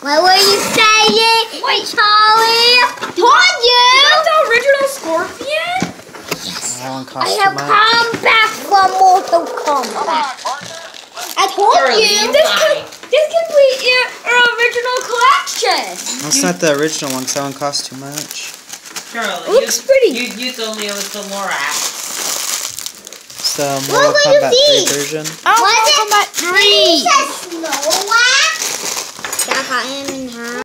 What were you saying? Wait. Charlie. Told you. That's the original Scorpion? That one oh, I costs too have come back from Mortal Kombat. I told Charlie, you. you This could, this could be your, your original collection. That's not the original one, 'cause that one costs too much. Charlie, Looks you, pretty. You use only with the Lorax. The Mortal what is Kombat 3 these? version. Oh, Mortal Kombat 3. Got him in half.